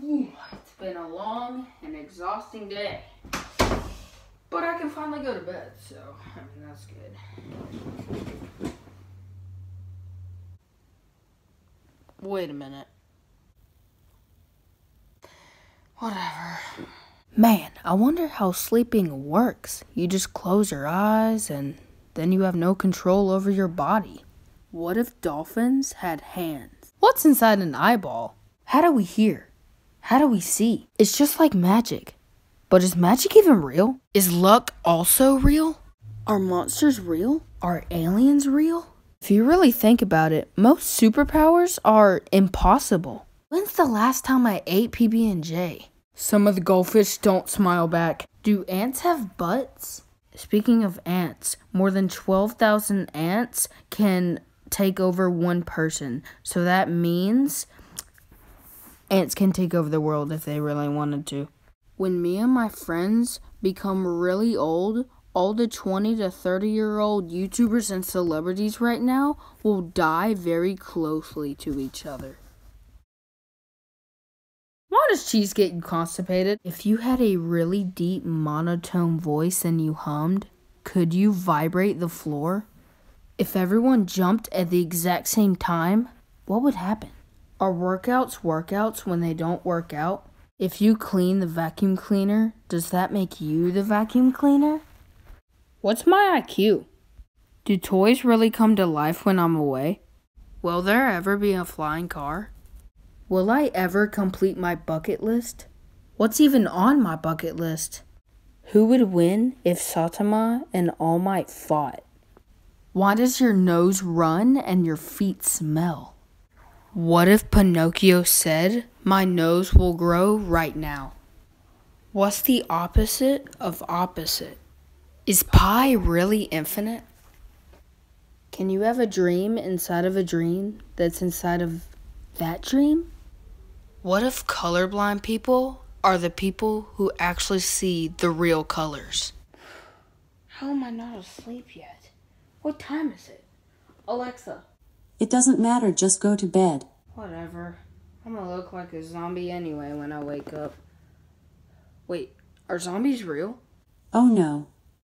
Whew, it's been a long and exhausting day. But I can finally go to bed, so I mean that's good. Wait a minute. Whatever. Man, I wonder how sleeping works. You just close your eyes and then you have no control over your body. What if dolphins had hands? What's inside an eyeball? How do we hear? How do we see? It's just like magic. But is magic even real? Is luck also real? Are monsters real? Are aliens real? If you really think about it, most superpowers are impossible. When's the last time I ate PB&J? Some of the goldfish don't smile back. Do ants have butts? Speaking of ants, more than 12,000 ants can take over one person. So that means ants can take over the world if they really wanted to. When me and my friends become really old, all the 20 to 30 year old YouTubers and celebrities right now will die very closely to each other. Why does cheese get you constipated? If you had a really deep monotone voice and you hummed, could you vibrate the floor? If everyone jumped at the exact same time, what would happen? Are workouts workouts when they don't work out? If you clean the vacuum cleaner, does that make you the vacuum cleaner? What's my IQ? Do toys really come to life when I'm away? Will there ever be a flying car? Will I ever complete my bucket list? What's even on my bucket list? Who would win if Saitama and All Might fought? Why does your nose run and your feet smell? What if Pinocchio said, My nose will grow right now? What's the opposite of opposite? Is pi really infinite? Can you have a dream inside of a dream that's inside of that dream? What if colorblind people are the people who actually see the real colors? How am I not asleep yet? What time is it? Alexa. It doesn't matter, just go to bed. Whatever. I'm gonna look like a zombie anyway when I wake up. Wait, are zombies real? Oh no,